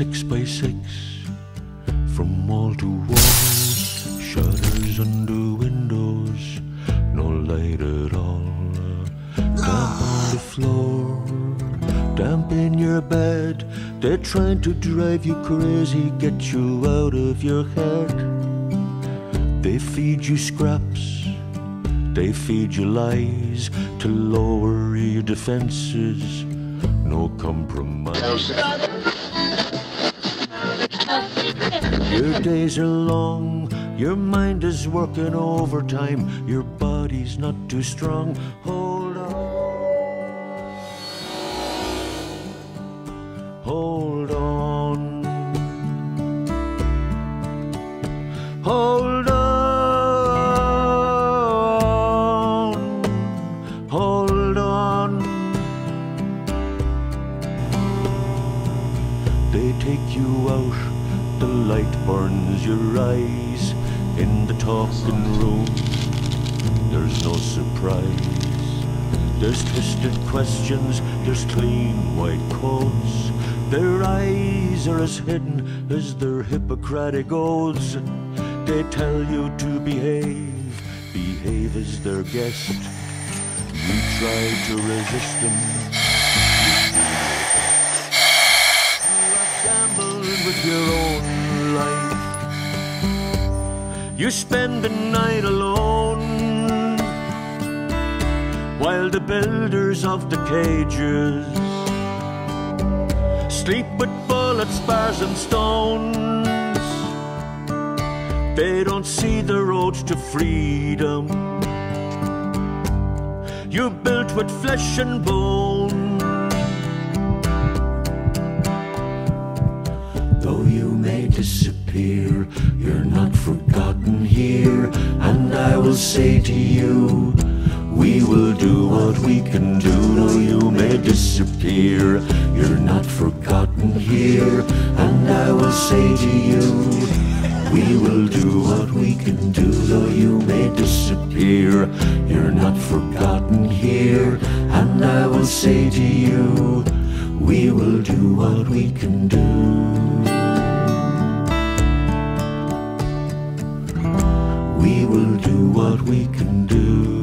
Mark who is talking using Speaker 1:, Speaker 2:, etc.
Speaker 1: six by six from wall to wall. Shutters under windows, no light at all. Damp on the floor, damp in your bed. They're trying to drive you crazy, get you out of your head. They feed you scraps, they feed you lies to lower your defenses. No compromise. Your days are long, your mind is working overtime, your body's not too strong. Hold on. Hold on. Hold on. Hold on. They take you out, the light burns your eyes in the talking room. There's no surprise. There's twisted questions, there's clean white coats. Their eyes are as hidden as their Hippocratic oaths. They tell you to behave, behave as their guest. You try to resist them. You spend the night alone while the builders of the cages sleep with bullets, bars, and stones. They don't see the road to freedom. You're built with flesh and bone. Disappear, you're not forgotten here. And I will say to you, we will do what we can do. Though you may disappear, you're not forgotten here. And I will say to you, we will do what we can do. Though you may disappear, you're not forgotten here. And I will say to you, we will do what we can do. we will do what we can do.